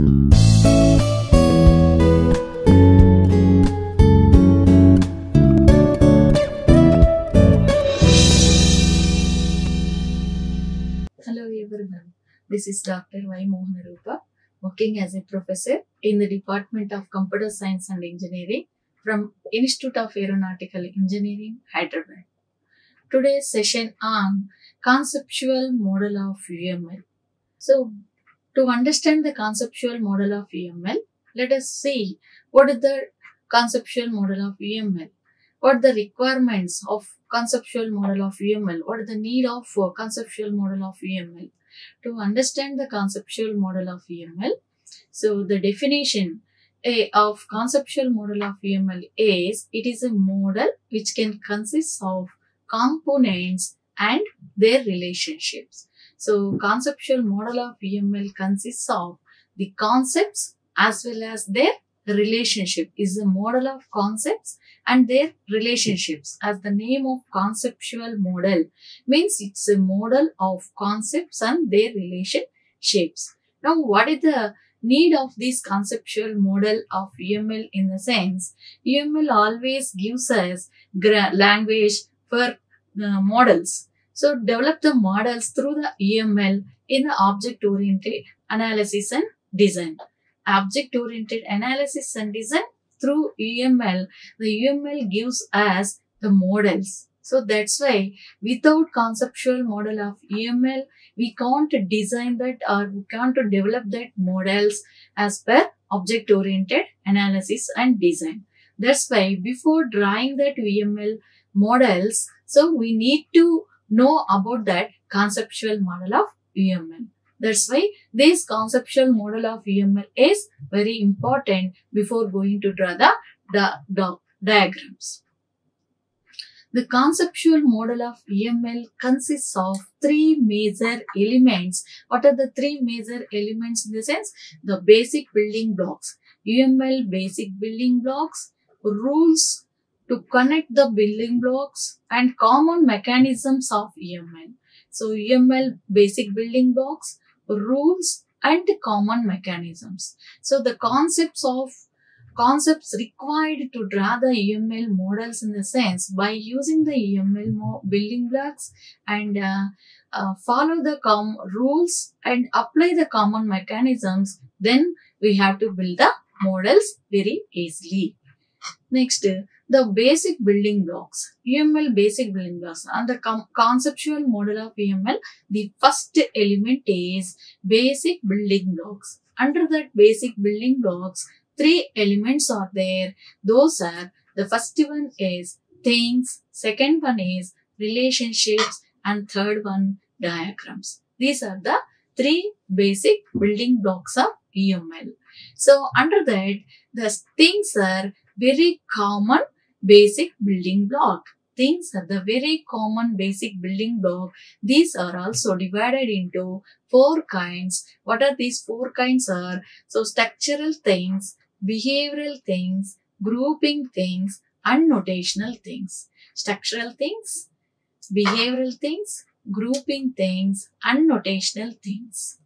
Hello everyone. This is Dr. Y. Mohana Roopa, working as a professor in the Department of Computer Science and Engineering from Institute of Aeronautical Engineering, Hyderabad. Today's session on conceptual model of UML. So, to understand the conceptual model of UML, let us see what is the conceptual model of UML. What are the requirements of conceptual model of UML? What is the need of uh, conceptual model of UML? To understand the conceptual model of UML, so the definition a, of conceptual model of UML is it is a model which can consist of components and their relationships. So conceptual model of UML consists of the concepts as well as their relationship is a model of concepts and their relationships. As the name of conceptual model means it's a model of concepts and their relationships. Now what is the need of this conceptual model of uml in the sense? Uml always gives us language for uh, models so develop the models through the uml in the object oriented analysis and design object oriented analysis and design through UML, the UML gives us the models. So that's why without conceptual model of UML, we can't design that or we can't develop that models as per object oriented analysis and design. That's why before drawing that UML models, so we need to know about that conceptual model of UML. That's why this conceptual model of UML is very important before going to draw the, the, the diagrams. The conceptual model of UML consists of three major elements. What are the three major elements in the sense? The basic building blocks. UML basic building blocks, rules to connect the building blocks and common mechanisms of UML. So UML basic building blocks, rules and common mechanisms. So the concepts of concepts required to draw the UML models in the sense by using the mo- building blocks and uh, uh, follow the rules and apply the common mechanisms, then we have to build the models very easily. Next, the basic building blocks, UML basic building blocks and the conceptual model of UML, the first element is basic building blocks. Under that basic building blocks, three elements are there. Those are the first one is things, second one is relationships, and third one diagrams. These are the three basic building blocks of UML. So under that, the things are very common basic building block. Things are the very common basic building block. These are also divided into four kinds. What are these four kinds are? So structural things, behavioral things, grouping things, and notational things. Structural things, behavioral things, grouping things, and notational things.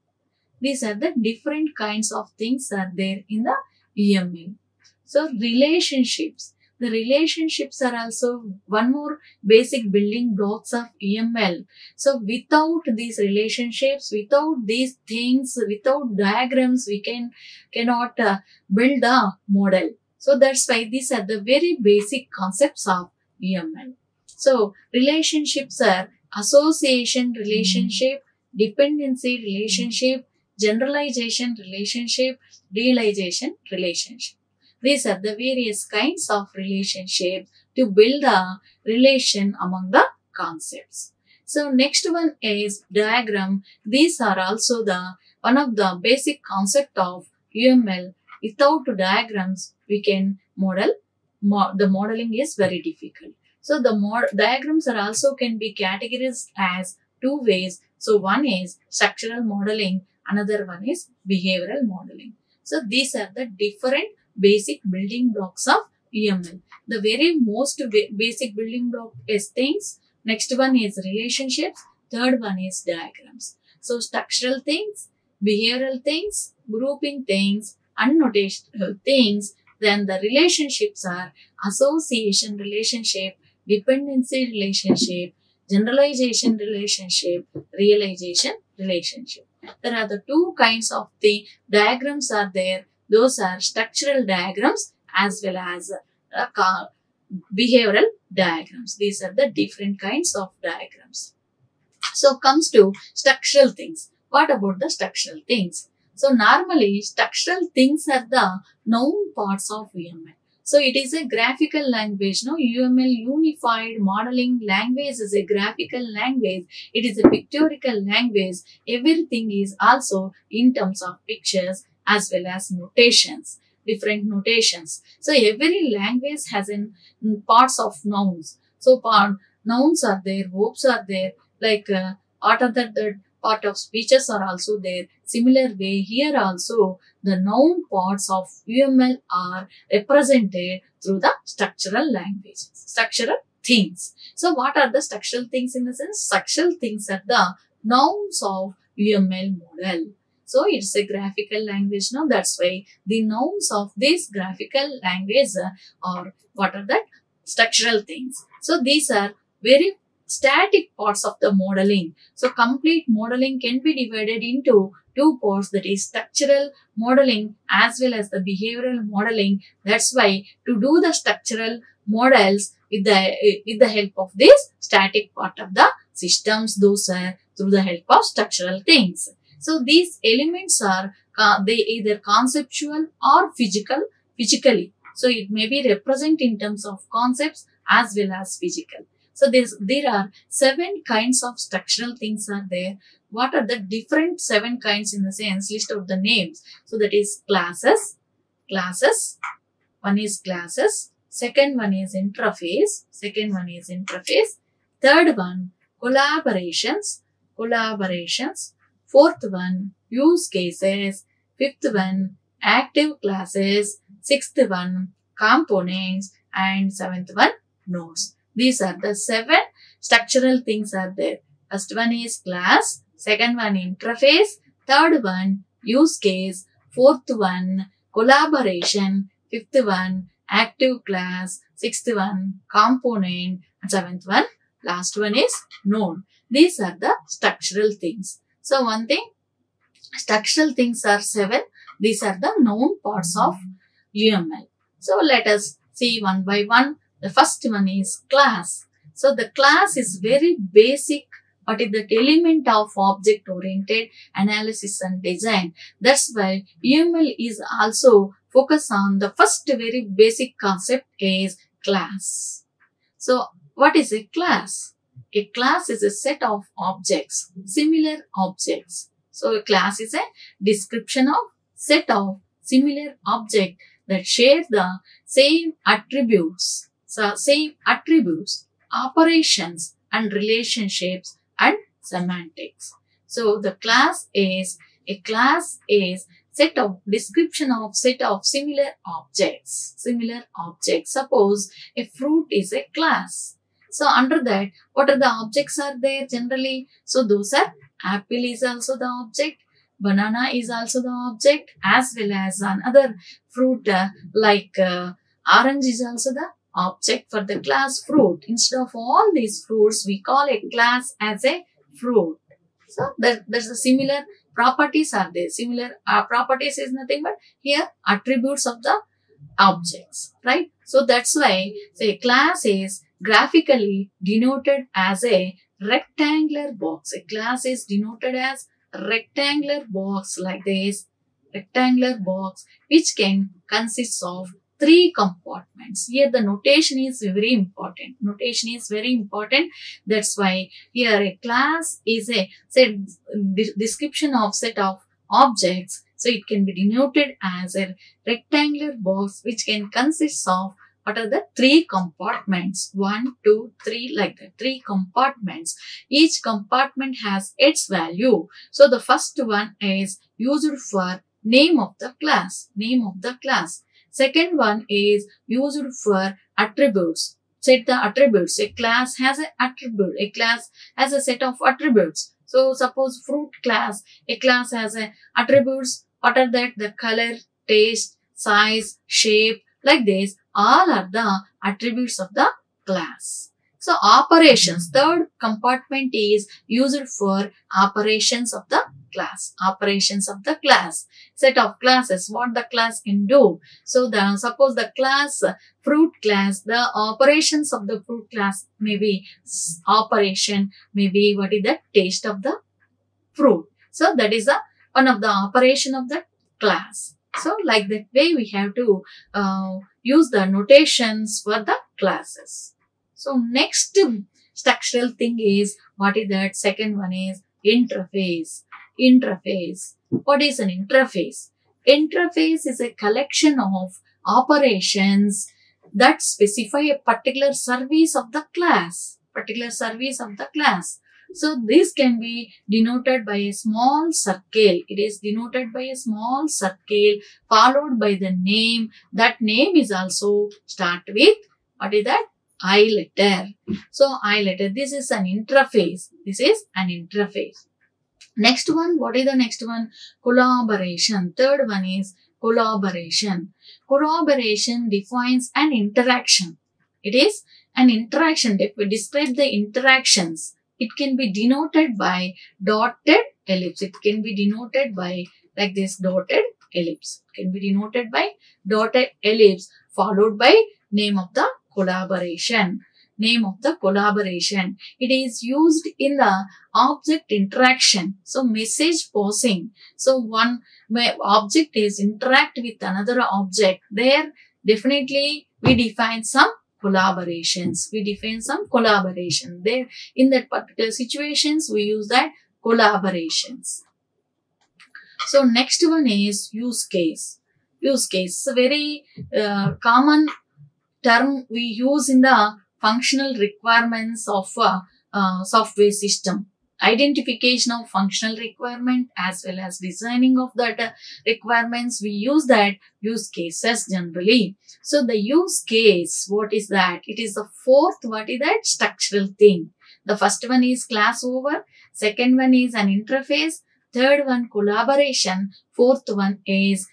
These are the different kinds of things are there in the UML. So relationships. The relationships are also one more basic building blocks of UML. So without these relationships, without these things, without diagrams, we can cannot uh, build a model. So that's why these are the very basic concepts of UML. So relationships are association relationship, dependency relationship, generalization relationship, realization relationship. These are the various kinds of relationship to build a relation among the concepts. So next one is diagram. These are also the one of the basic concept of UML. Without diagrams, we can model. Mo- the modeling is very difficult. So the diagrams are also can be categorized as two ways. So one is structural modeling, another one is behavioral modeling. So these are the different basic building blocks of UML. The very most ba- basic building block is things. Next one is relationships. Third one is diagrams. So structural things, behavioral things, grouping things, annotational things, then the relationships are association relationship, dependency relationship, generalization relationship, realization relationship. There are the two kinds of the diagrams are there. Those are structural diagrams as well as uh, behavioral diagrams. These are the different kinds of diagrams. So comes to structural things. What about the structural things? So normally structural things are the known parts of UML. So it is a graphical language. No, UML Unified Modeling Language is a graphical language. It is a pictorial language. Everything is also in terms of pictures as well as notations, different notations. So every language has an mm, parts of nouns. So part, nouns are there, verbs are there, like uh, of the, part of speeches are also there. Similar way here also the noun parts of UML are represented through the structural languages, structural things. So what are the structural things in the sense? Structural things are the nouns of UML model. So it's a graphical language now. That's why the nouns of this graphical language uh, are what are that? Structural things. So these are very static parts of the modeling. So complete modeling can be divided into two parts that is structural modeling as well as the behavioral modeling. That's why to do the structural models with the, with the help of this static part of the systems, those are through the help of structural things. So these elements are they either conceptual or physical, physically. So it may be represent in terms of concepts as well as physical. So there's, there are seven kinds of structural things are there. What are the different seven kinds in the sense? List of the names. So that is classes, classes. One is classes. Second one is interface. Second one is interface. Third one, collaborations, collaborations. Fourth one, use cases. Fifth one, active classes. Sixth one, components. And seventh one, nodes. These are the seven structural things are there. First one is class. Second one, interface. Third one, use case. Fourth one, collaboration. Fifth one, active class. Sixth one, component. And seventh one, last one is node. These are the structural things. So one thing, structural things are seven. These are the known parts of UML. So let us see one by one. The first one is class. So the class is very basic, but is the element of object oriented analysis and design. That's why UML is also focus on the first very basic concept is class. So what is a class? A class is a set of objects, similar objects. So a class is a description of set of similar object that share the same attributes, so same attributes, operations and relationships and semantics. So the class is, a class is set of description of set of similar objects, similar objects. Suppose a fruit is a class. So under that, what are the objects are there generally? So those are apple is also the object, banana is also the object as well as another fruit uh, like uh, orange is also the object for the class fruit. Instead of all these fruits, we call a class as a fruit. So that, there's a similar properties are there. Similar uh, properties is nothing but here attributes of the objects, right? So that's why say class is graphically denoted as a rectangular box. A class is denoted as a rectangular box like this, rectangular box which can consist of three compartments. Here the notation is very important. Notation is very important. That's why here a class is a set description of set of objects. So it can be denoted as a rectangular box which can consist of what are the three compartments? One, two, three, like that. Three compartments. Each compartment has its value. So the first one is used for name of the class. Name of the class. Second one is used for attributes. Set the attributes. A class has an attribute. A class has a set of attributes. So suppose fruit class, a class has a attributes. What are that? The color, taste, size, shape, like this. All are the attributes of the class. So operations, third compartment is used for operations of the class. Operations of the class. Set of classes, what the class can do. So the suppose the class fruit class, the operations of the fruit class may be operation, maybe what is the taste of the fruit. So that is the one of the operation of the class. So like that way we have to uh, use the notations for the classes. So next structural thing is what is that? Second one is interface. Interface. What is an interface? Interface is a collection of operations that specify a particular service of the class. Particular service of the class. So this can be denoted by a small circle. It is denoted by a small circle followed by the name. That name is also start with what is that? I letter. So I letter. This is an interface. This is an interface. Next one, what is the next one? Collaboration. Third one is collaboration. Collaboration defines an interaction. It is an interaction. If we describe the interactions, it can be denoted by dotted ellipse. It can be denoted by like this dotted ellipse. It can be denoted by dotted ellipse followed by name of the collaboration. Name of the collaboration. It is used in the object interaction. So message passing. So one object is interact with another object. There definitely we define some collaborations. We define some collaboration. There in that particular situations we use that collaborations. So next one is use case. Use case. It's a very uh, common term we use in the functional requirements of a uh, software system. Identification of functional requirement as well as designing of that uh, requirements. We use that use cases generally. So the use case, what is that? It is the fourth, what is that? Structural thing. The first one is class over. Second one is an interface. Third one collaboration. Fourth one is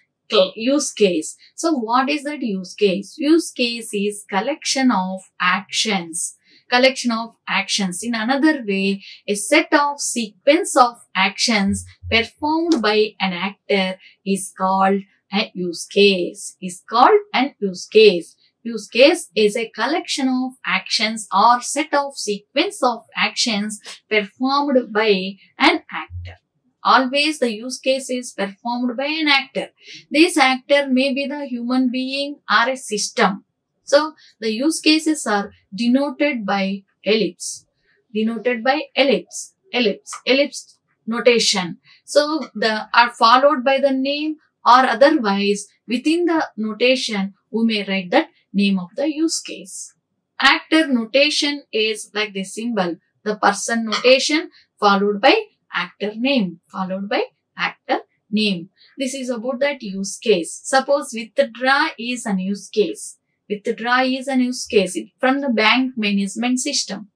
use case. So what is that use case? Use case is collection of actions. Collection of actions. In another way, a set of sequence of actions performed by an actor is called a use case. Is called an use case. Use case is a collection of actions or set of sequence of actions performed by an actor. Always the use case is performed by an actor. This actor may be the human being or a system. So the use cases are denoted by ellipse. Denoted by ellipse. Ellipse. Ellipse notation. So the are followed by the name or otherwise within the notation we may write that name of the use case. Actor notation is like the symbol. The person notation followed by actor name followed by actor name. This is about that use case. Suppose withdraw is an use case. Withdraw is an use case from the bank management system.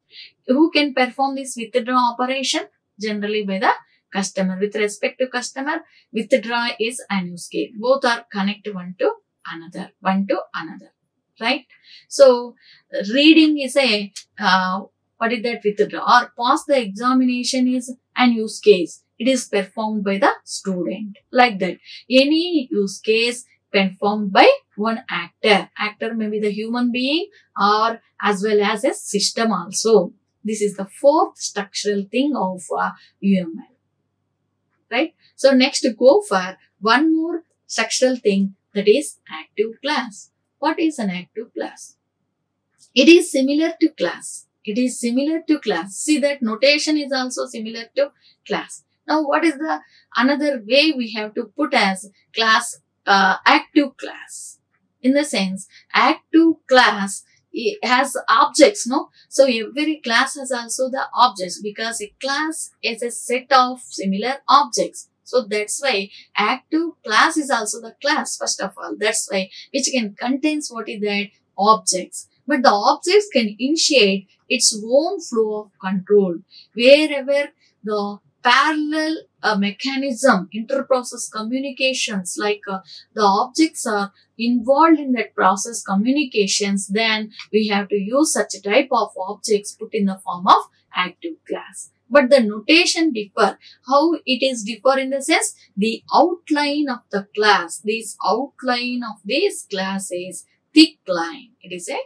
Who can perform this withdraw operation? Generally by the customer. With respect to customer, withdraw is an use case. Both are connected one to another. One to another. Right? So, reading is a, uh, what is that withdraw? Or pass the examination is an use case. It is performed by the student. Like that. Any use case performed by one actor. Actor may be the human being or as well as a system also. This is the fourth structural thing of uh, UML. Right? So next go for one more structural thing that is active class. What is an active class? It is similar to class. It is similar to class. See that notation is also similar to class. Now what is the another way we have to put as class uh, active class? In the sense active class has objects, no? So every class has also the objects because a class is a set of similar objects. So that's why active class is also the class first of all. That's why which can contains what is that objects. But the objects can initiate its own flow of control wherever the parallel uh, mechanism, interprocess communications, like uh, the objects are involved in that process communications, then we have to use such a type of objects put in the form of active class. But the notation differ. How it is differ in the sense the outline of the class, this outline of this class is thick line. It is a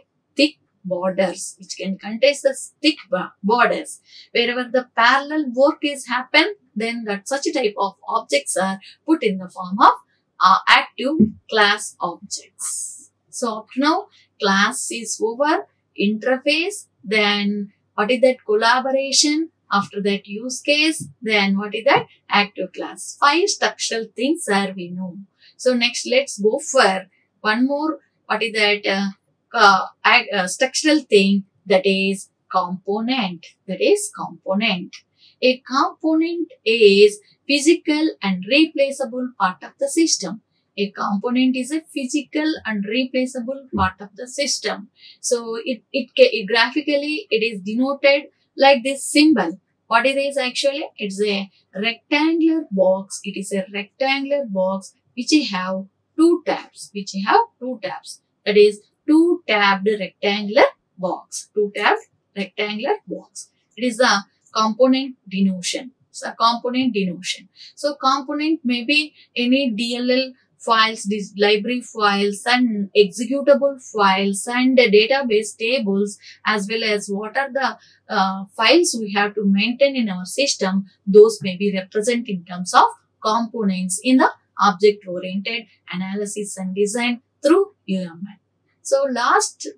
borders which can contain the thick borders. Wherever the parallel work is happen, then that such a type of objects are put in the form of uh, active class objects. So up to now class is over, interface, then what is that collaboration, after that use case, then what is that active class. Five structural things are we know. So next let's go for one more what is that uh, uh, uh, structural thing that is component that is component. A component is physical and replaceable part of the system. A component is a physical and replaceable part of the system. So it, it, it graphically it is denoted like this symbol. What it is actually? It's a rectangular box. It is a rectangular box which have two tabs which have two tabs. That is two tabbed rectangular box two tabbed rectangular box it is a component denotion. it's a component denotion. so component may be any dll files library files and executable files and the database tables as well as what are the uh, files we have to maintain in our system those may be represented in terms of components in the object oriented analysis and design through UML. So last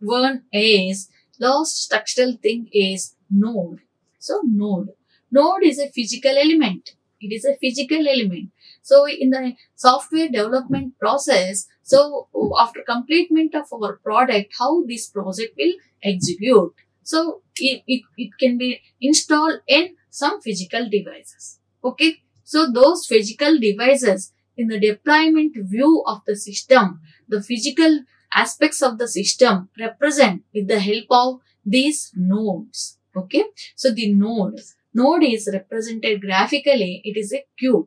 one is last structural thing is node. So node. Node is a physical element. It is a physical element. So in the software development process, so after completement of our product, how this project will execute. So it, it, it can be installed in some physical devices. Okay. So those physical devices in the deployment view of the system, the physical aspects of the system represent with the help of these nodes. Okay. So the node, node is represented graphically. It is a cube.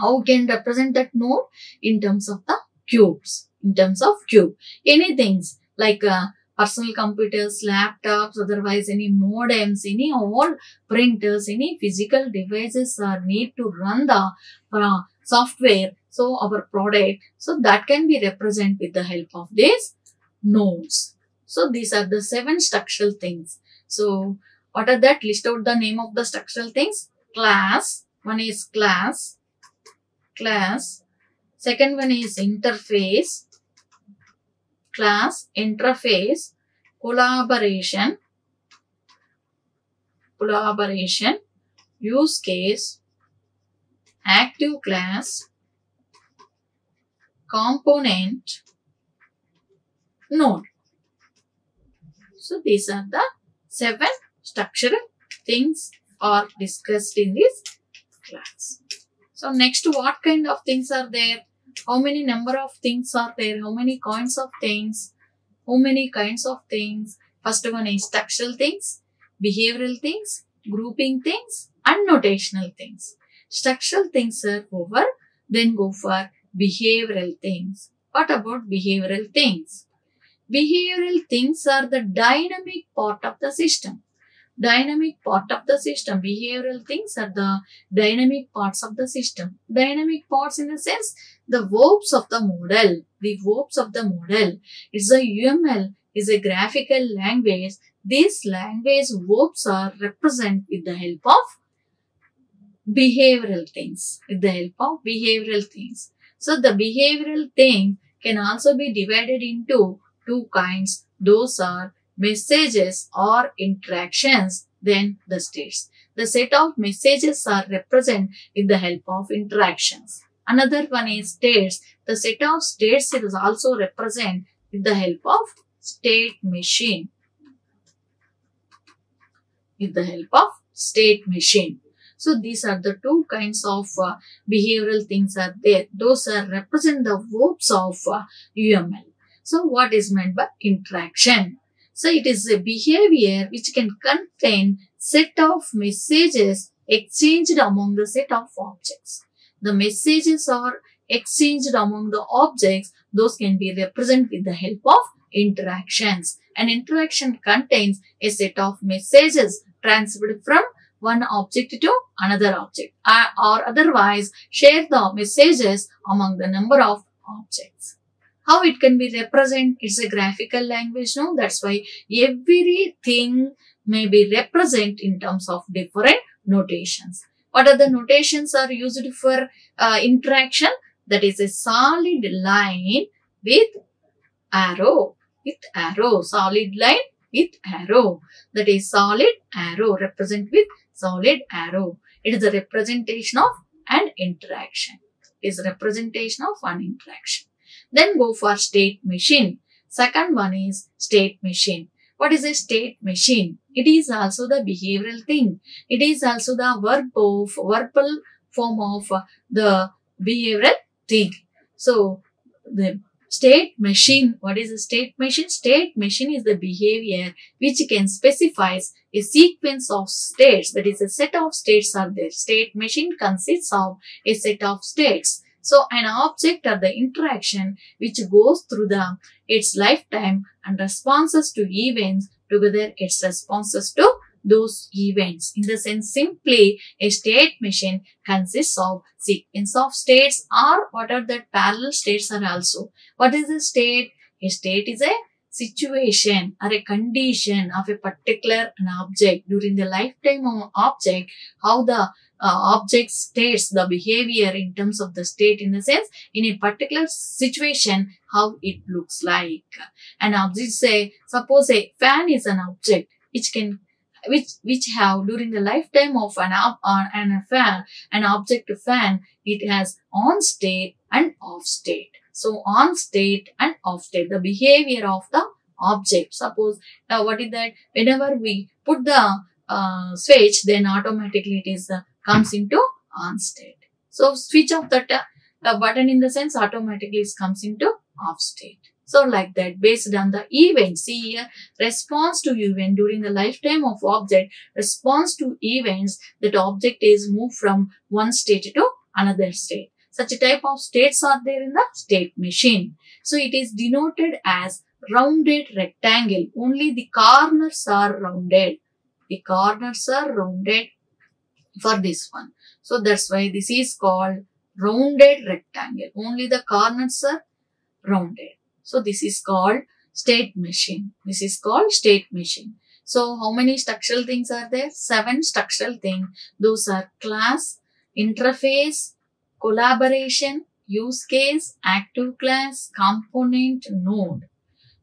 How can represent that node? In terms of the cubes. In terms of cube. Anything like uh, personal computers, laptops, otherwise any modems, any all printers, any physical devices are need to run the uh, software. So our product, so that can be represented with the help of these nodes. So these are the seven structural things. So what are that? List out the name of the structural things. Class. One is class. Class. Second one is interface. Class. Interface. Collaboration. Collaboration. Use case. Active class. Component. Node. So these are the seven structural things are discussed in this class. So next what kind of things are there? How many number of things are there? How many kinds of things? How many kinds of things? First one is structural things, behavioral things, grouping things and notational things. Structural things are over. Then go for behavioral things. What about behavioral things? Behavioral things are the dynamic part of the system. Dynamic part of the system. Behavioral things are the dynamic parts of the system. Dynamic parts in the sense, the verbs of the model. The verbs of the model. It's a UML, is a graphical language. These language verbs are represented with the help of behavioral things. With the help of behavioral things. So the behavioral thing can also be divided into two kinds. Those are messages or interactions, then the states. The set of messages are represented with the help of interactions. Another one is states. The set of states is also represented with the help of state machine. With the help of state machine. So these are the two kinds of uh, behavioral things are there. Those are represent the verbs of uh, UML. So what is meant by interaction? So it is a behavior which can contain set of messages exchanged among the set of objects. The messages are exchanged among the objects. Those can be represented with the help of interactions. An interaction contains a set of messages transferred from one object to another object or otherwise share the messages among the number of objects. How it can be represented? It's a graphical language, no? That's why everything may be represented in terms of different notations. What are the notations are used for uh, interaction? That is a solid line with arrow, with arrow, solid line with arrow. That is solid arrow, represent with solid arrow. It is a representation of an interaction. It is a representation of an interaction. Then go for state machine. Second one is state machine. What is a state machine? It is also the behavioral thing. It is also the verb of, verbal form of the behavioral thing. So, the state machine, what is a state machine? State machine is the behavior which can specify a sequence of states. That is a set of states are there. State machine consists of a set of states. So an object or the interaction which goes through the its lifetime and responses to events together its responses to those events. In the sense, simply a state machine consists of sequence of states or what are the parallel states are also. What is a state? A state is a situation or a condition of a particular an object during the lifetime of object, how the uh, object states the behavior in terms of the state in the sense in a particular situation how it looks like an object say suppose a fan is an object which can which which have during the lifetime of an uh, an fan an object fan it has on state and off state so on state and off state the behavior of the object suppose uh, what is that whenever we put the uh, switch then automatically it is uh, comes into on state. So switch off the, the button in the sense automatically it comes into off state. So like that based on the event. See here response to event during the lifetime of object response to events that object is moved from one state to another state. Such a type of states are there in the state machine. So it is denoted as rounded rectangle. Only the corners are rounded. The corners are rounded for this one. So that's why this is called rounded rectangle. Only the corners are rounded. So this is called state machine. This is called state machine. So how many structural things are there? Seven structural things. Those are class, interface, collaboration, use case, active class, component, node.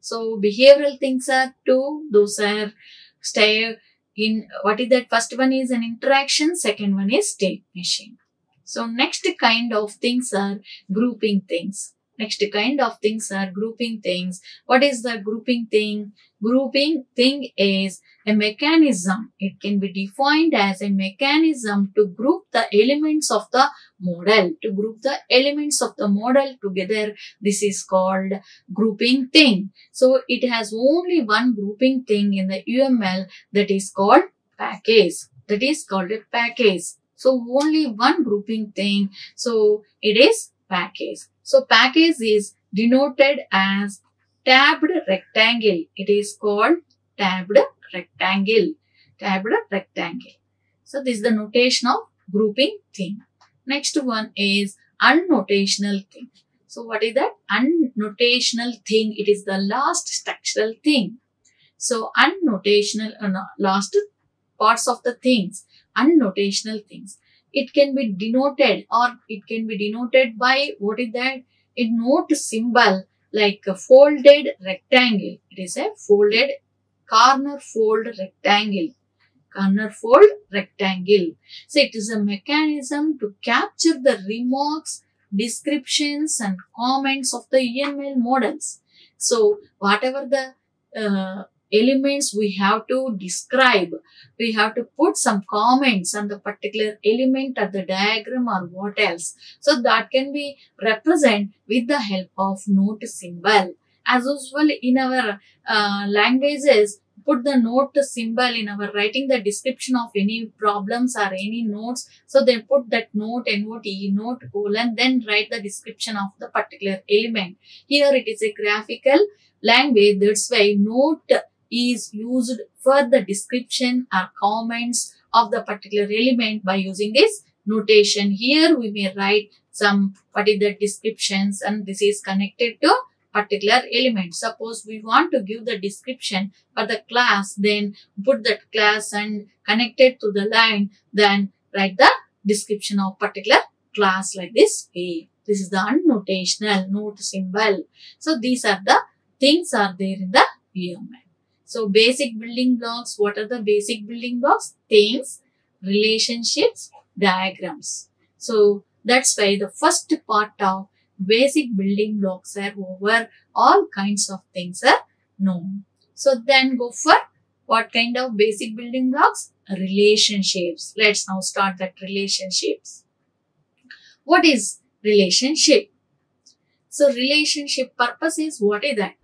So behavioral things are two. Those are stay in what is that first one is an interaction second one is state machine so next kind of things are grouping things next kind of things are grouping things. What is the grouping thing? Grouping thing is a mechanism. It can be defined as a mechanism to group the elements of the model. To group the elements of the model together this is called grouping thing. So it has only one grouping thing in the uml that is called package. That is called a package. So only one grouping thing. So it is package so package is denoted as tabbed rectangle. It is called tabbed rectangle. Tabbed rectangle. So this is the notation of grouping thing. Next one is unnotational thing. So what is that? Unnotational thing. It is the last structural thing. So unnotational, uh, last parts of the things, unnotational things. It can be denoted or it can be denoted by what is that? A note symbol like a folded rectangle. It is a folded corner fold rectangle. Corner fold rectangle. So it is a mechanism to capture the remarks, descriptions and comments of the UML models. So whatever the uh, elements we have to describe, we have to put some comments on the particular element or the diagram or what else. So that can be represented with the help of note symbol. As usual in our uh, languages, put the note symbol in our writing the description of any problems or any notes. So then put that note, note, note, colon, then write the description of the particular element. Here it is a graphical language. That's why note is used for the description or comments of the particular element by using this notation. Here we may write some the descriptions and this is connected to particular element. Suppose we want to give the description for the class, then put that class and connect it to the line, then write the description of particular class like this way. This is the unnotational note symbol. So these are the things are there in the UML. So basic building blocks, what are the basic building blocks? Things, relationships, diagrams. So that's why the first part of basic building blocks are over. All kinds of things are known. So then go for what kind of basic building blocks? Relationships. Let's now start that relationships. What is relationship? So relationship purpose is what is that?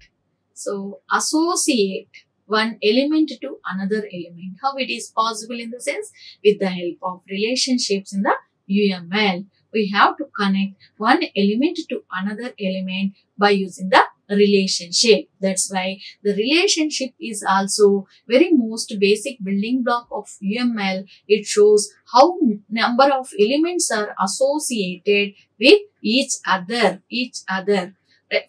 So associate one element to another element. How it is possible in the sense with the help of relationships in the UML. We have to connect one element to another element by using the relationship. That's why the relationship is also very most basic building block of UML. It shows how number of elements are associated with each other, each other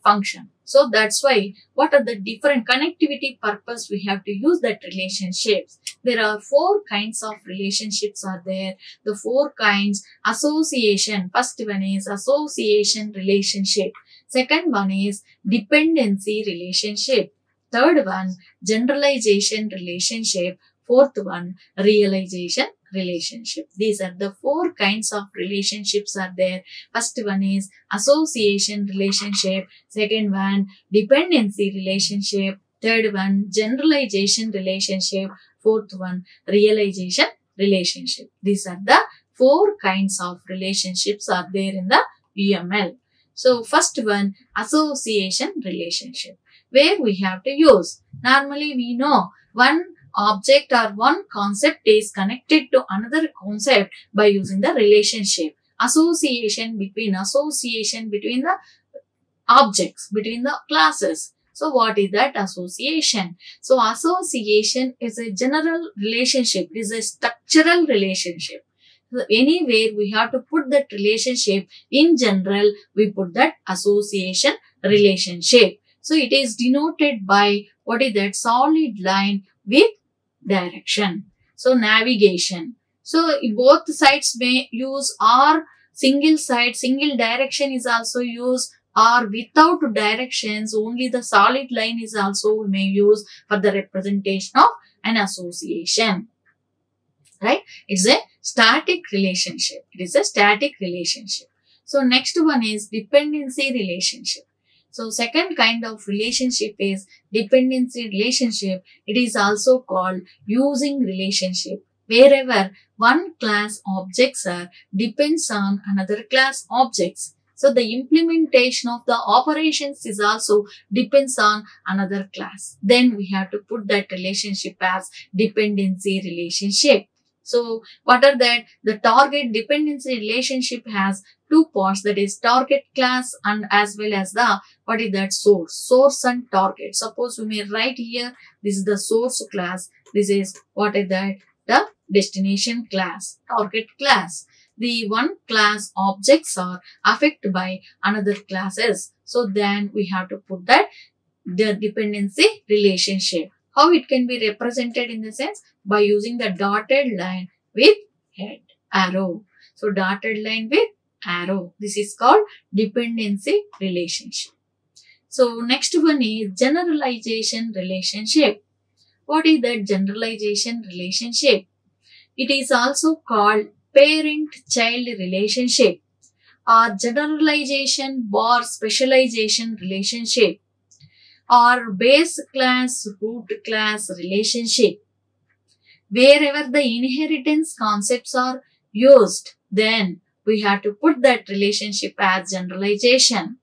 function. So that's why what are the different connectivity purpose we have to use that relationships. There are four kinds of relationships are there. The four kinds association. First one is association relationship. Second one is dependency relationship. Third one generalization relationship. Fourth one realization relationship. These are the four kinds of relationships are there. First one is association relationship. Second one, dependency relationship. Third one, generalization relationship. Fourth one, realization relationship. These are the four kinds of relationships are there in the UML. So first one, association relationship, where we have to use. Normally we know one object or one concept is connected to another concept by using the relationship. Association between association between the objects, between the classes. So what is that association? So association is a general relationship, it is a structural relationship. So anywhere we have to put that relationship in general, we put that association relationship. So it is denoted by what is that solid line with direction. So navigation. So both sides may use or single side, single direction is also used or without directions, only the solid line is also may use for the representation of an association. Right? It's a static relationship. It is a static relationship. So next one is dependency relationship. So second kind of relationship is dependency relationship. It is also called using relationship. Wherever one class objects are depends on another class objects. So the implementation of the operations is also depends on another class. Then we have to put that relationship as dependency relationship. So what are that? The target dependency relationship has two parts that is target class and as well as the what is that? Source. Source and target. Suppose we may write here this is the source class. This is what is that? The destination class target class. The one class objects are affected by another classes. So then we have to put that the dependency relationship how it can be represented in the sense by using the dotted line with head arrow so dotted line with arrow. This is called dependency relationship. So next one is generalization relationship. What is that generalization relationship? It is also called parent-child relationship or generalization bar specialization relationship or base class root class relationship. Wherever the inheritance concepts are used, then we have to put that relationship as generalization.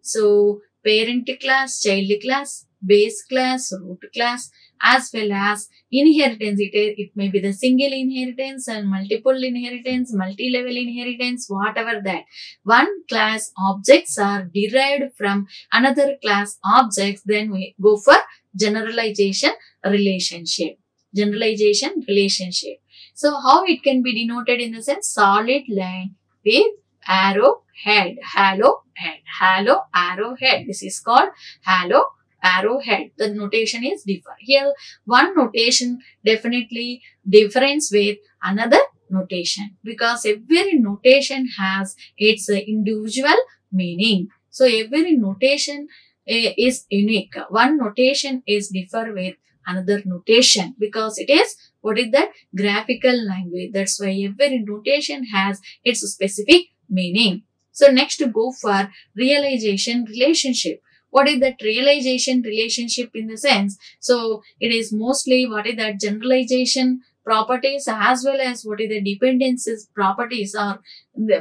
So, parent class, child class, base class, root class, as well as inheritance. It, it may be the single inheritance and multiple inheritance, multi-level inheritance, whatever that. One class objects are derived from another class objects, then we go for generalization relationship. Generalization relationship. So how it can be denoted in the sense solid line with arrow head, halo head, halo arrow head. This is called halo arrowhead. The notation is differ. Here one notation definitely difference with another notation because every notation has its individual meaning. So every notation uh, is unique. One notation is differ with another notation because it is what is that graphical language. That's why every notation has its specific meaning. So next to go for realization relationship. What is that realization relationship in the sense? So it is mostly what is that generalization properties as well as what is the dependencies properties are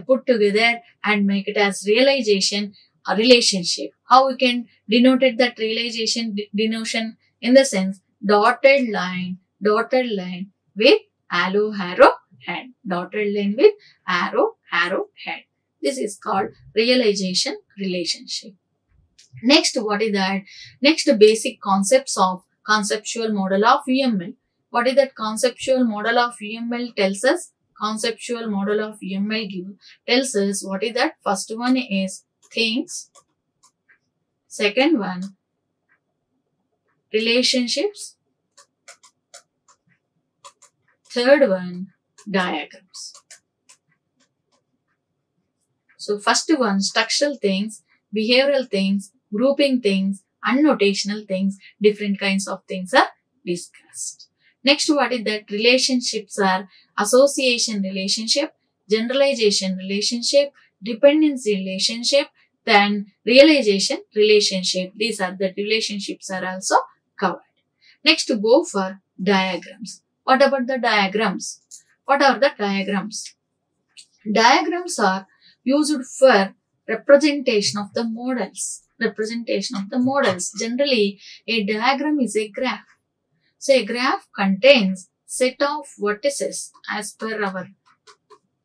put together and make it as realization a relationship. How we can denote it that realization denotion in the sense dotted line, dotted line with arrow, arrow, head. Dotted line with arrow, arrow, head. This is called realization relationship. Next, what is that? Next, basic concepts of conceptual model of UML. What is that conceptual model of UML tells us? Conceptual model of UML give, tells us what is that? First one is things. Second one, relationships. Third one, diagrams. So first one, structural things, behavioral things, grouping things, annotational things, different kinds of things are discussed. Next, what is that? Relationships are association relationship, generalization relationship, dependency relationship, then realization relationship. These are the relationships are also covered. Next, to go for diagrams. What about the diagrams? What are the diagrams? Diagrams are used for representation of the models. Representation of the models. Generally, a diagram is a graph. So, a graph contains set of vertices as per our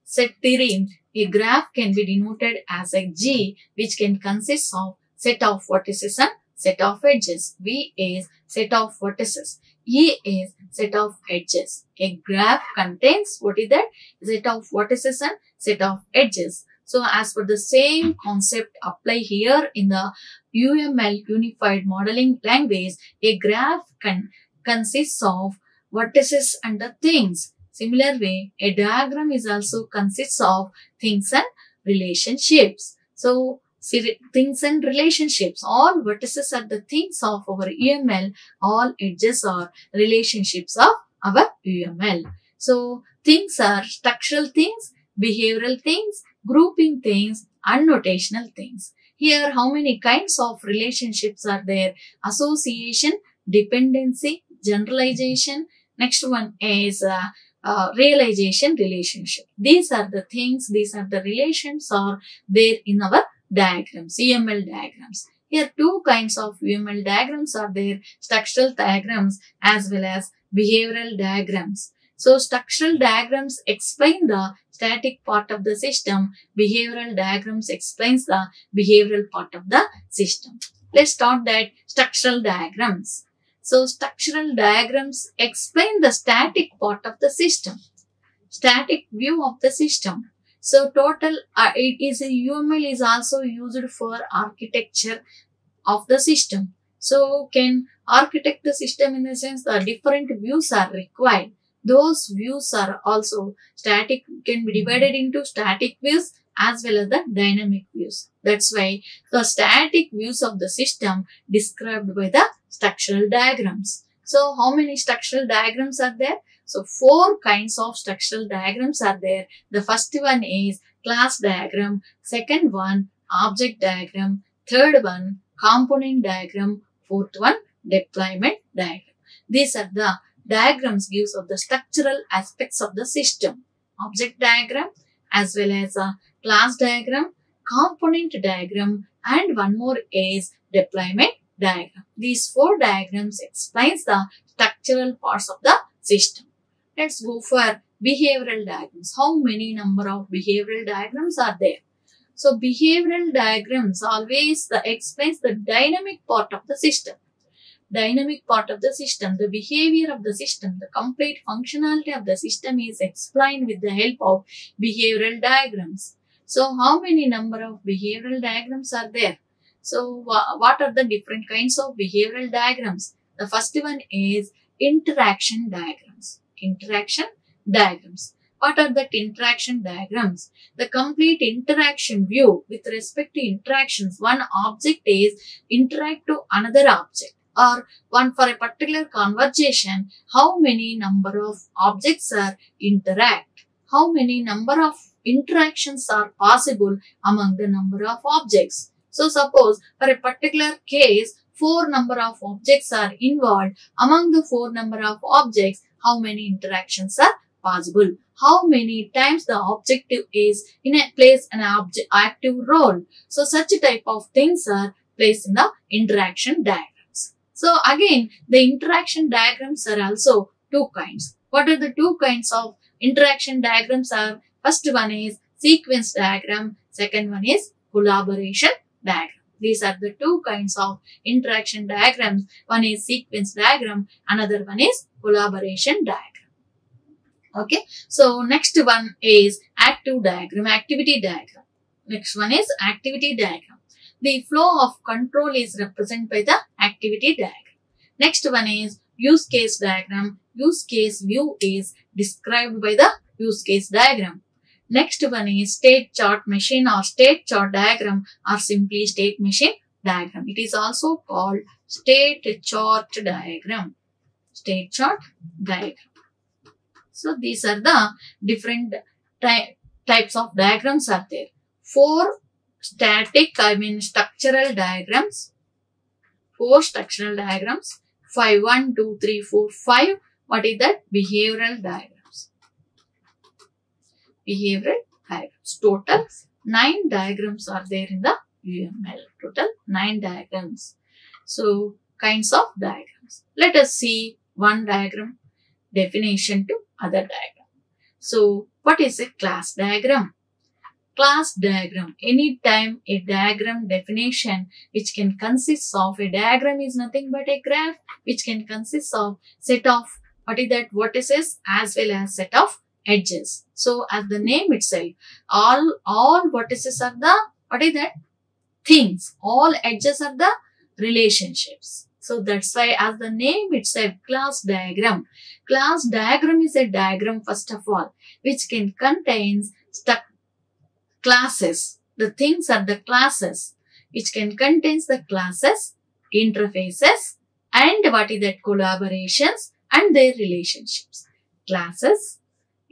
set theorem. A graph can be denoted as a G which can consist of set of vertices and set of edges. V is set of vertices. E is set of edges. A graph contains what is that? Set of vertices and set of edges. So as per the same concept apply here in the UML Unified Modeling Language, a graph can consists of vertices and the things. Similar way, a diagram is also consists of things and relationships. So things and relationships, all vertices are the things of our UML, all edges are relationships of our UML. So things are structural things, behavioral things, grouping things, annotational things. Here, how many kinds of relationships are there? Association, dependency, generalization. Next one is uh, uh, realization relationship. These are the things, these are the relations are there in our diagrams, UML diagrams. Here two kinds of UML diagrams are there, structural diagrams as well as behavioral diagrams. So structural diagrams explain the static part of the system. Behavioral diagrams explains the behavioral part of the system. Let's start that structural diagrams. So structural diagrams explain the static part of the system. Static view of the system. So total, uh, it is a UML is also used for architecture of the system. So can architect the system in the sense the different views are required those views are also static, can be divided into static views as well as the dynamic views. That's why the static views of the system described by the structural diagrams. So how many structural diagrams are there? So four kinds of structural diagrams are there. The first one is class diagram, second one object diagram, third one component diagram, fourth one deployment diagram. These are the diagrams gives of the structural aspects of the system. Object diagram as well as a class diagram, component diagram and one more is deployment diagram. These four diagrams explains the structural parts of the system. Let's go for behavioral diagrams. How many number of behavioral diagrams are there? So behavioral diagrams always the explains the dynamic part of the system. Dynamic part of the system, the behavior of the system, the complete functionality of the system is explained with the help of behavioral diagrams. So how many number of behavioral diagrams are there? So what are the different kinds of behavioral diagrams? The first one is interaction diagrams. Interaction diagrams. What are the interaction diagrams? The complete interaction view with respect to interactions. One object is interact to another object or one for a particular conversation. How many number of objects are interact? How many number of interactions are possible among the number of objects? So suppose for a particular case, four number of objects are involved. Among the four number of objects, how many interactions are possible? How many times the objective is in a plays an object active role? So such type of things are placed in the interaction diagrams. So again, the interaction diagrams are also two kinds. What are the two kinds of interaction diagrams are? First one is sequence diagram. Second one is collaboration diagram. These are the two kinds of interaction diagrams. One is sequence diagram, another one is collaboration diagram. Okay, so next one is active diagram, activity diagram. Next one is activity diagram. The flow of control is represented by the activity diagram. Next one is use case diagram. Use case view is described by the use case diagram. Next one is state chart machine or state chart diagram or simply state machine diagram. It is also called state chart diagram. State chart diagram. So these are the different ty- types of diagrams are there. Four static, I mean structural diagrams. Four structural diagrams. Five. Five, one, two, three, four, five. What is that? Behavioral diagrams. Behavioral diagrams. Total nine diagrams are there in the UML. Total nine diagrams. So kinds of diagrams. Let us see one diagram definition to other diagram. So what is a class diagram? Class diagram. Anytime a diagram definition which can consist of a diagram is nothing but a graph which can consist of set of what is that vertices as well as set of edges. So as the name itself, all all vertices are the what is that things. All edges are the relationships. So that's why as the name itself, class diagram. Class diagram is a diagram first of all, which can contains stu- classes. The things are the classes, which can contains the classes, interfaces, and what is that collaborations and their relationships. Classes,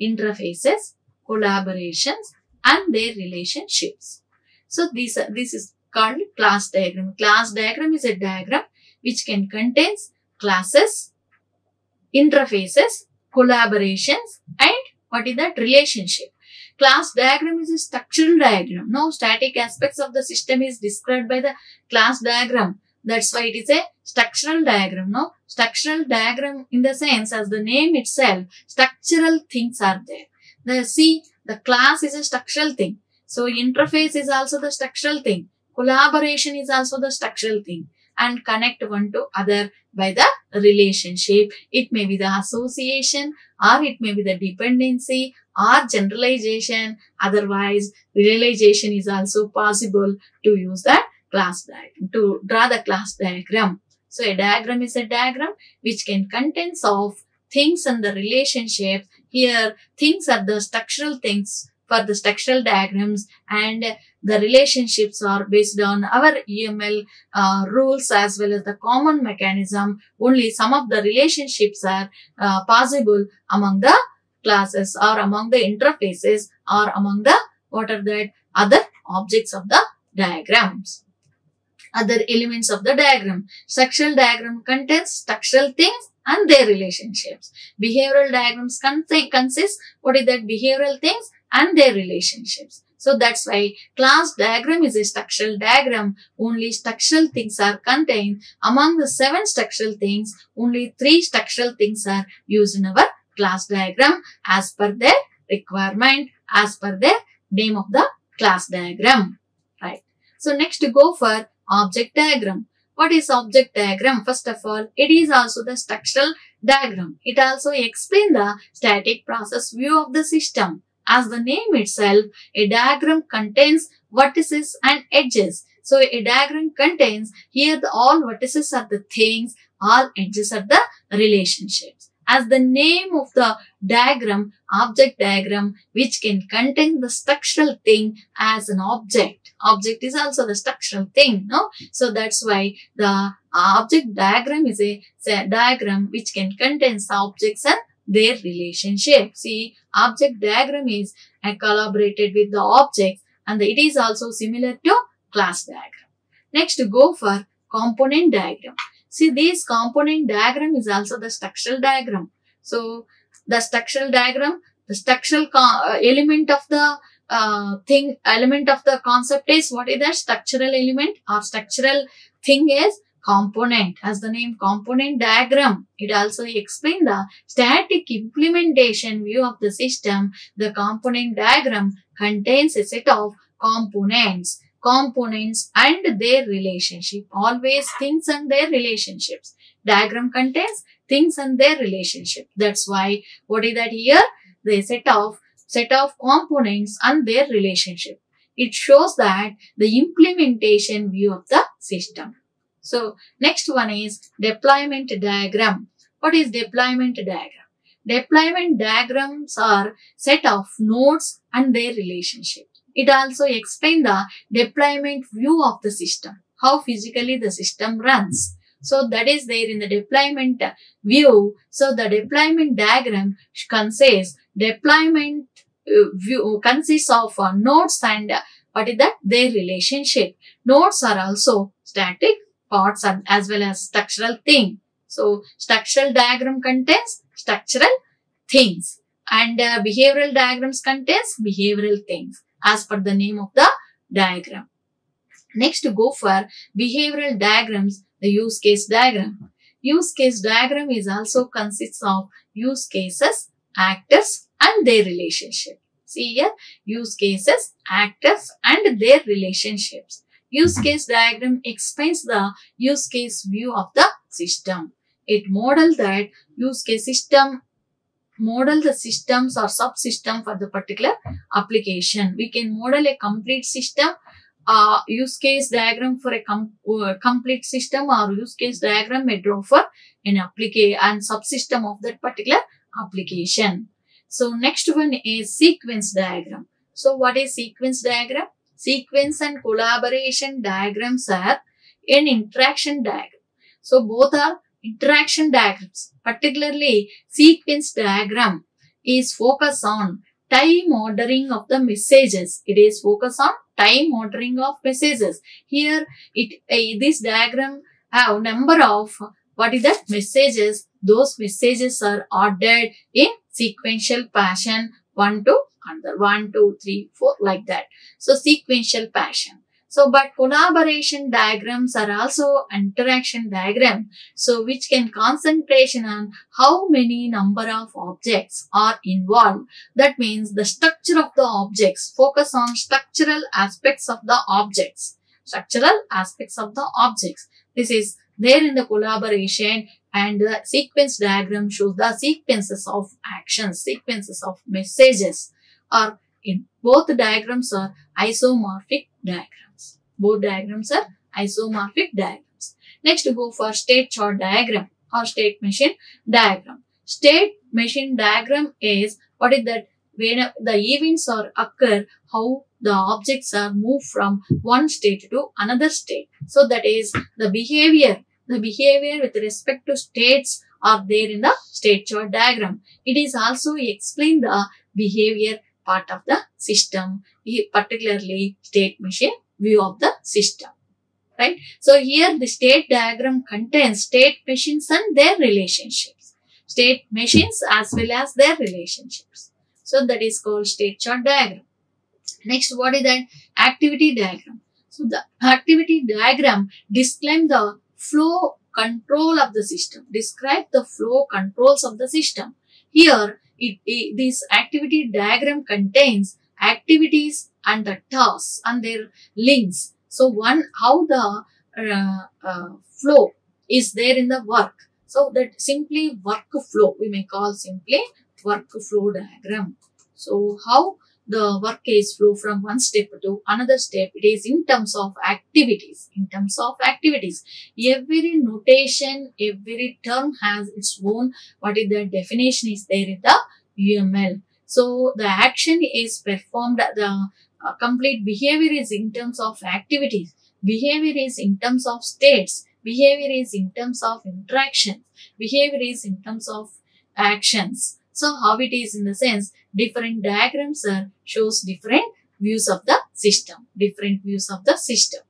interfaces, collaborations, and their relationships. So these are, this is called class diagram. Class diagram is a diagram which can contains classes, interfaces, collaborations, and what is that relationship. Class diagram is a structural diagram. No static aspects of the system is described by the class diagram. That's why it is a structural diagram. No structural diagram in the sense as the name itself, structural things are there. The see the class is a structural thing. So interface is also the structural thing. Collaboration is also the structural thing and connect one to other by the relationship. It may be the association or it may be the dependency or generalization. Otherwise, realization is also possible to use the class diagram, to draw the class diagram. So a diagram is a diagram which can contains of things and the relationships. Here, things are the structural things for the structural diagrams and the relationships are based on our UML uh, rules as well as the common mechanism. Only some of the relationships are uh, possible among the classes or among the interfaces or among the what are the other objects of the diagrams. Other elements of the diagram. Structural diagram contains structural things and their relationships. Behavioral diagrams consist what is that behavioral things and their relationships. So that's why class diagram is a structural diagram. Only structural things are contained. Among the seven structural things, only three structural things are used in our class diagram as per their requirement, as per their name of the class diagram. Right. So next to go for object diagram. What is object diagram? First of all, it is also the structural diagram. It also explains the static process view of the system. As the name itself, a diagram contains vertices and edges. So a diagram contains here the all vertices are the things, all edges are the relationships. As the name of the diagram, object diagram, which can contain the structural thing as an object. Object is also the structural thing, no? So that's why the object diagram is a, a diagram which can contain objects and their relationship. See, object diagram is collaborated with the objects and it is also similar to class diagram. Next, go for component diagram. See, this component diagram is also the structural diagram. So, the structural diagram, the structural uh, element of the uh, thing, element of the concept is what is that structural element or structural thing is component as the name component diagram. It also explains the static implementation view of the system. The component diagram contains a set of components, components and their relationship. Always things and their relationships. Diagram contains things and their relationship. That's why what is that here? The set of set of components and their relationship. It shows that the implementation view of the system. So next one is deployment diagram. What is deployment diagram? Deployment diagrams are set of nodes and their relationship. It also explains the deployment view of the system, how physically the system runs. So that is there in the deployment view. So the deployment diagram consists deployment uh, view consists of uh, nodes and uh, what is that? Their relationship. Nodes are also static parts and as well as structural thing. So structural diagram contains structural things and uh, behavioral diagrams contains behavioral things as per the name of the diagram. Next to go for behavioral diagrams, the use case diagram. Use case diagram is also consists of use cases, actors and their relationship. See here, use cases, actors and their relationships. Use case diagram explains the use case view of the system. It models that use case system model the systems or subsystem for the particular application. We can model a complete system, uh, use case diagram for a com uh, complete system or use case diagram may draw for an application and subsystem of that particular application. So next one is sequence diagram. So what is sequence diagram? Sequence and collaboration diagrams are an interaction diagram. So both are interaction diagrams. Particularly sequence diagram is focused on time ordering of the messages. It is focused on time ordering of messages. Here it uh, this diagram have number of what is that messages. Those messages are ordered in sequential fashion one to one two three four like that. So sequential fashion. So, but collaboration diagrams are also interaction diagram. So, which can concentration on how many number of objects are involved. That means the structure of the objects. Focus on structural aspects of the objects. Structural aspects of the objects. This is there in the collaboration and the sequence diagram shows the sequences of actions, sequences of messages or in both diagrams are isomorphic diagrams. Both diagrams are isomorphic diagrams. Next, go for state chart diagram or state machine diagram. State machine diagram is what is that when the events are occur, how the objects are moved from one state to another state. So that is the behavior. The behavior with respect to states are there in the state chart diagram. It is also explain the behavior part of the system, particularly state machine view of the system. Right? So here the state diagram contains state machines and their relationships. State machines as well as their relationships. So that is called state chart diagram. Next, what is that? Activity diagram. So the activity diagram describe the flow control of the system. Describe the flow controls of the system. Here, it, it, this activity diagram contains activities and the tasks and their links. So one, how the uh, uh, flow is there in the work. So that simply workflow, we may call simply workflow diagram. So how the work is flow from one step to another step. It is in terms of activities. In terms of activities, every notation, every term has its own. What is the definition is there in the UML. So the action is performed. The uh, complete behavior is in terms of activities. Behavior is in terms of states. Behavior is in terms of interaction. Behavior is in terms of actions. So how it is in the sense different diagrams are shows different views of the system, different views of the system.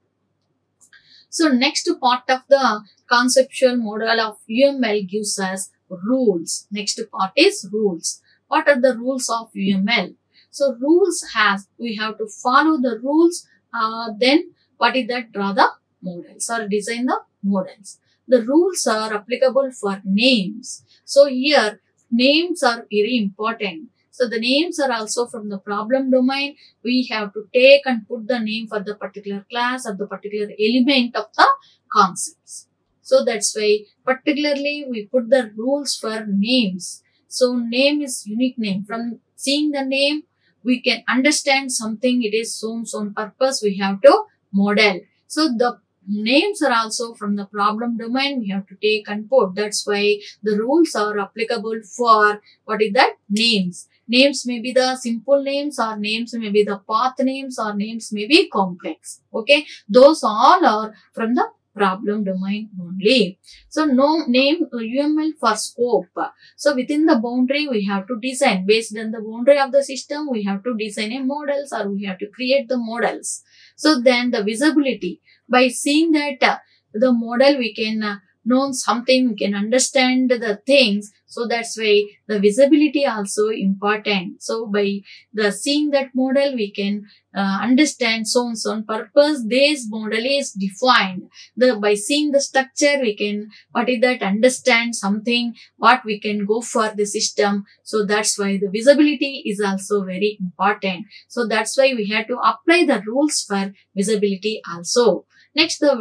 So next part of the conceptual model of UML gives us rules. Next part is rules. What are the rules of UML? So rules has, we have to follow the rules, uh, then what is that? Draw the models or design the models. The rules are applicable for names. So here names are very important. So the names are also from the problem domain. We have to take and put the name for the particular class or the particular element of the concepts. So that's why particularly we put the rules for names. So name is unique name. From seeing the name, we can understand something. It is so so purpose. We have to model. So the names are also from the problem domain we have to take and put that's why the rules are applicable for what is that names names may be the simple names or names may be the path names or names may be complex okay those all are from the problem domain only. So no name UML for scope. So within the boundary we have to design based on the boundary of the system we have to design a models or we have to create the models. So then the visibility by seeing that uh, the model we can uh, know something we can understand the things so that's why the visibility also important. So by the seeing that model we can uh, understand so and so on. Purpose this model is defined. The by seeing the structure we can what is that understand something what we can go for the system. So that's why the visibility is also very important. So that's why we have to apply the rules for visibility also. Next, the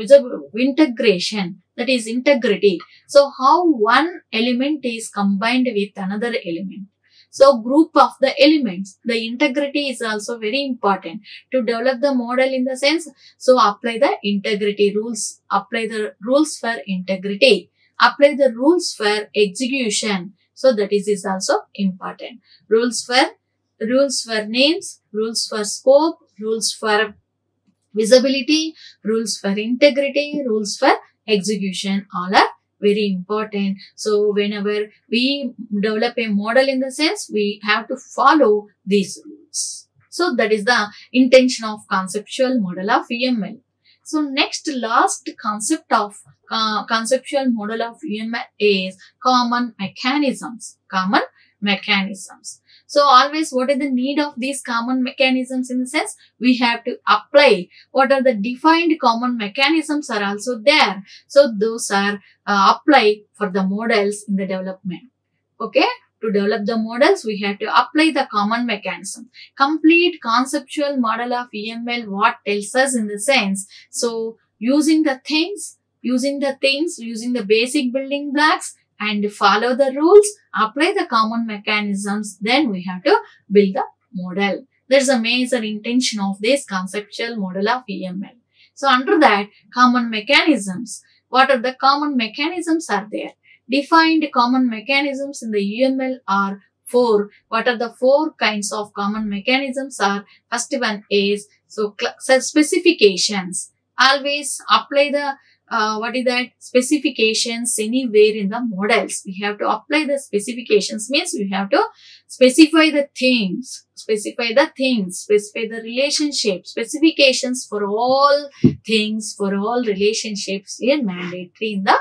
integration, that is integrity. So, how one element is combined with another element. So, group of the elements, the integrity is also very important to develop the model in the sense. So, apply the integrity rules, apply the rules for integrity, apply the rules for execution. So, that is, is also important. Rules for, rules for names, rules for scope, rules for visibility, rules for integrity, rules for execution all are very important. So whenever we develop a model in the sense, we have to follow these rules. So that is the intention of conceptual model of UML. So next last concept of uh, conceptual model of UML is common mechanisms. Common mechanisms. So always what is the need of these common mechanisms in the sense we have to apply what are the defined common mechanisms are also there. So those are uh, apply for the models in the development. Okay. To develop the models, we have to apply the common mechanism. Complete conceptual model of UML, what tells us in the sense. So using the things, using the things, using the basic building blocks, and follow the rules, apply the common mechanisms, then we have to build the model. There's a major intention of this conceptual model of UML. So under that, common mechanisms. What are the common mechanisms are there? Defined common mechanisms in the UML are four. What are the four kinds of common mechanisms are? First one is, so specifications. Always apply the uh, what is that? Specifications anywhere in the models. We have to apply the specifications means we have to specify the things specify the things specify the relationship specifications for all things for all relationships is mandatory in the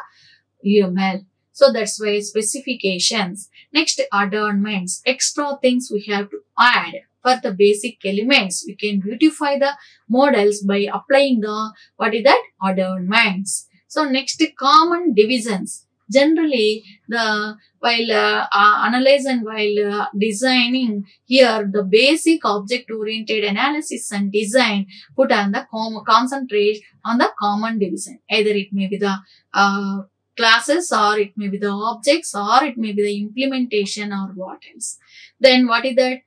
uml so that's why specifications. Next adornments. Extra things we have to add for the basic elements. We can beautify the models by applying the, what is that? Adornments. So next common divisions. Generally, the while uh, uh, analyze and while uh, designing here the basic object oriented analysis and design put on the com- concentrate on the common division. Either it may be the uh, classes or it may be the objects or it may be the implementation or what else. Then what is that?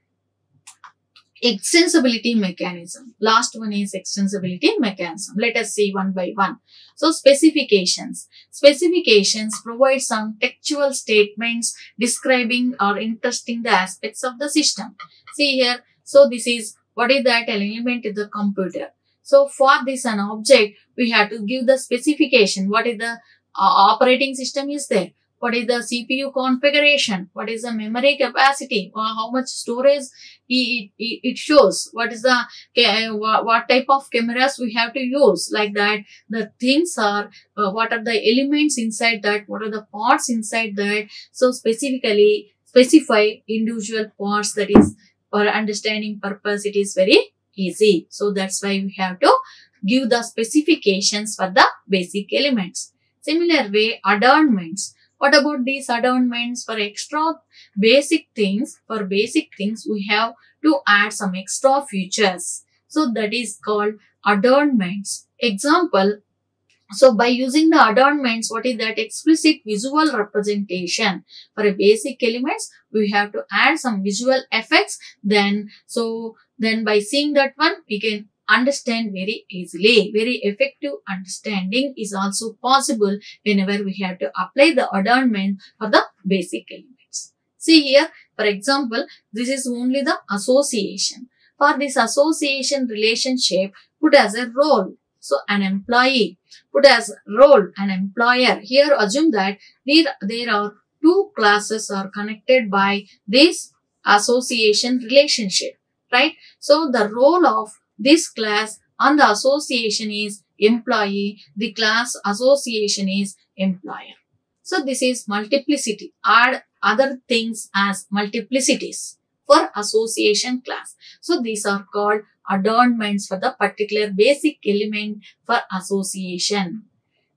Extensibility mechanism. Last one is extensibility mechanism. Let us see one by one. So specifications. Specifications provide some textual statements describing or interesting the aspects of the system. See here. So this is what is that element in the computer. So for this an object, we have to give the specification. What is the uh, operating system is there? What is the CPU configuration? What is the memory capacity? Or how much storage it, it, it shows? What is the, what, type of cameras we have to use? Like that, the things are, uh, what are the elements inside that? What are the parts inside that? So specifically specify individual parts that is for understanding purpose. It is very easy. So that's why we have to give the specifications for the basic elements. Similar way, adornments. What about these adornments for extra basic things? For basic things, we have to add some extra features. So that is called adornments. Example, so by using the adornments, what is that explicit visual representation? For a basic elements, we have to add some visual effects. Then, so then by seeing that one, we can understand very easily. Very effective understanding is also possible whenever we have to apply the adornment for the basic elements. See here, for example, this is only the association. For this association relationship, put as a role. So an employee, put as role, an employer. Here assume that there, there are two classes are connected by this association relationship, right? So the role of this class on the association is employee, the class association is employer. So this is multiplicity. Add other things as multiplicities for association class. So these are called adornments for the particular basic element for association.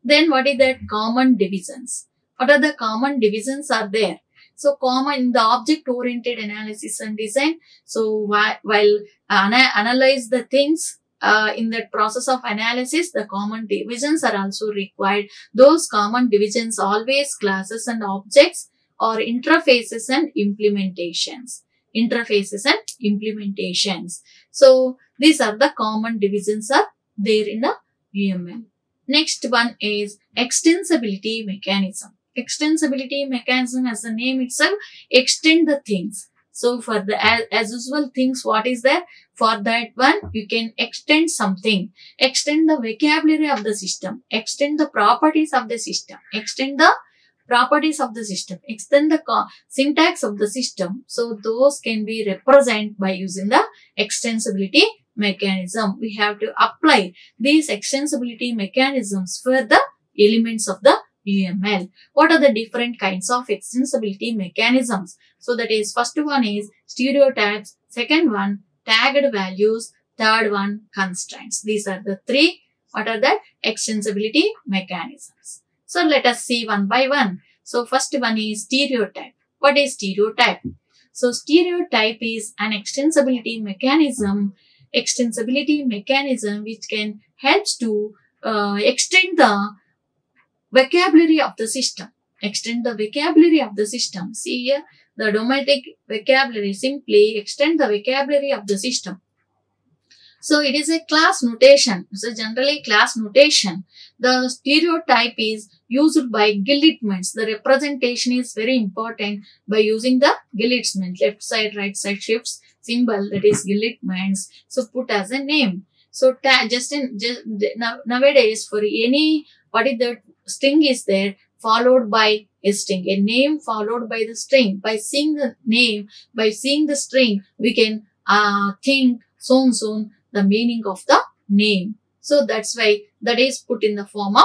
Then what is that common divisions? What are the common divisions are there? So common in the object oriented analysis and design. So while ana analyze the things uh, in that process of analysis, the common divisions are also required. Those common divisions always classes and objects or interfaces and implementations. Interfaces and implementations. So these are the common divisions are there in the UML. Next one is extensibility mechanism. Extensibility mechanism as the name itself extend the things. So for the as, as usual things, what is there? For that one, you can extend something. Extend the vocabulary of the system. Extend the properties of the system. Extend the properties of the system. Extend the syntax of the system. So those can be represented by using the extensibility mechanism. We have to apply these extensibility mechanisms for the elements of the UML. What are the different kinds of extensibility mechanisms? So that is first one is stereotypes, second one tagged values, third one constraints. These are the three what are the extensibility mechanisms. So let us see one by one. So first one is stereotype. What is stereotype? So stereotype is an extensibility mechanism, extensibility mechanism which can help to uh, extend the vocabulary of the system. Extend the vocabulary of the system. See here, the domotic vocabulary simply extend the vocabulary of the system. So it is a class notation. So generally class notation. The stereotype is used by guillemets. The representation is very important by using the guillemets. Left side, right side shifts symbol that is guillemets. So put as a name. So just in just, nowadays for any what is the string is there followed by a string, a name followed by the string. By seeing the name, by seeing the string, we can uh, think soon soon the meaning of the name. So that's why that is put in the form of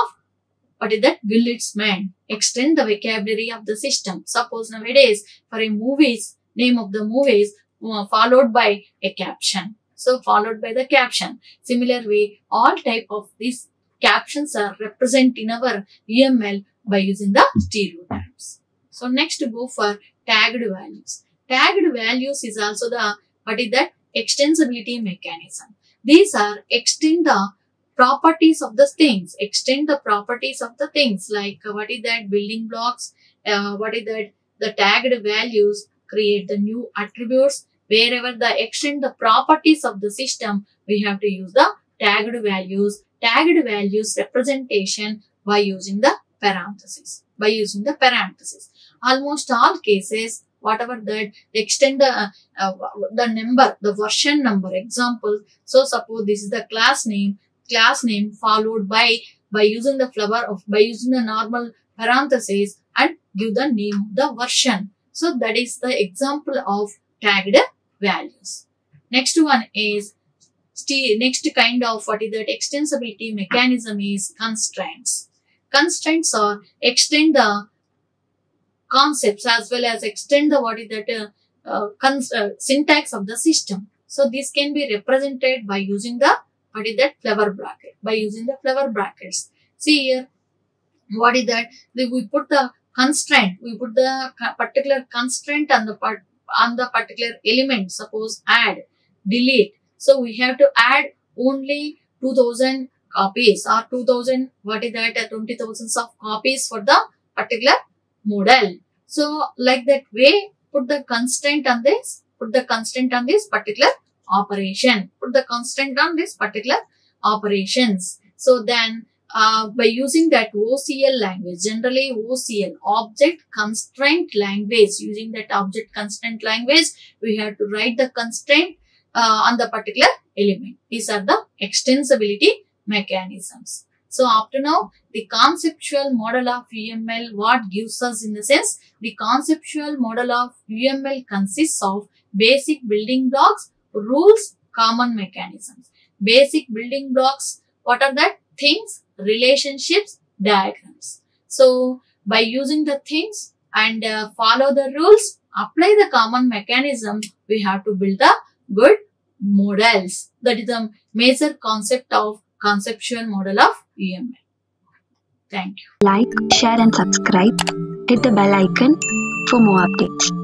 what is that? guillemet. Extend the vocabulary of the system. Suppose nowadays for a movies, name of the movies, uh, followed by a caption. So followed by the caption. Similar way, all type of these captions are represented in our UML by using the stereotypes. So next go for tagged values. Tagged values is also the, what is that? Extensibility mechanism. These are extend the properties of the things, extend the properties of the things like uh, what is that building blocks, uh, what is that the tagged values create the new attributes wherever the extend the properties of the system we have to use the tagged values tagged values representation by using the parentheses by using the parentheses. Almost all cases whatever that extend the uh, the number the version number example. So suppose this is the class name class name followed by by using the flower of by using the normal parentheses and give the name of the version. So that is the example of tagged values. Next one is next kind of what is that? Extensibility mechanism is constraints. Constraints are extend the concepts as well as extend the what is that uh, uh, uh, syntax of the system. So this can be represented by using the what is that? Flower bracket by using the flower brackets. See here what is that? We put the constraint we put the particular constraint on the part on the particular element suppose add delete so we have to add only 2000 copies or 2000 what is that uh, 20000 of copies for the particular model. So like that way put the constraint on this put the constraint on this particular operation. Put the constraint on this particular operations. So then uh, by using that OCL language, generally OCL, object constraint language, using that object constraint language, we have to write the constraint uh, on the particular element. These are the extensibility mechanisms. So to now, the conceptual model of UML, what gives us in the sense, the conceptual model of UML consists of basic building blocks, rules, common mechanisms. Basic building blocks, what are that? Things, relationships, diagrams. So by using the things and uh, follow the rules, apply the common mechanism, we have to build the good models. That is the major concept of conceptual model of UML. Thank you. Like, share, and subscribe. Hit the bell icon for more updates.